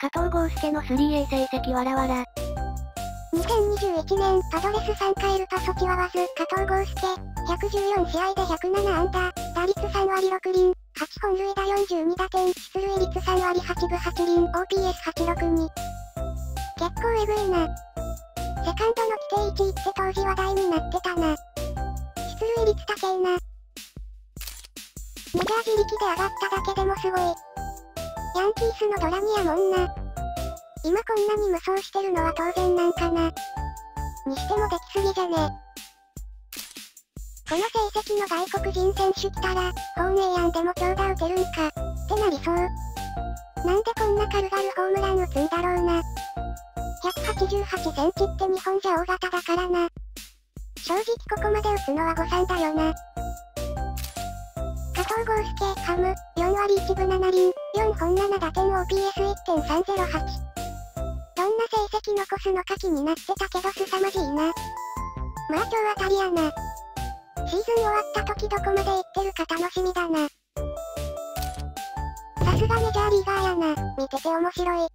加藤豪介の 3A 成績わらわら。2021年、パドレス3回エルパソチワワズ、加藤豪介、114試合で107安打、打率3割6厘、8本塁打42打点、出塁率3割8分8厘、OPS862。結構エグいな。セカンドの規定1位って当時話題になってたな。出塁率高えな。メジャー自力で上がっただけでもすごい。ヤンキースのドラニやもんな。今こんなに無双してるのは当然なんかな。にしてもできすぎじゃね。この成績の外国人選手来たら、ホーネーヤンでも強打打てるんか、ってなりそう。なんでこんな軽々ホームラン打つんだろうな。188センチって日本じゃ大型だからな。正直ここまで打つのは誤算だよな。加藤豪介、ハム、4割1分7厘、4本7打点 OPS1.308。どんな成績残すのか気になってたけど凄まじいな。まあ今日当たりやな。シーズン終わった時どこまで行ってるか楽しみだな。さすがメジャーリーガーやな。見てて面白い。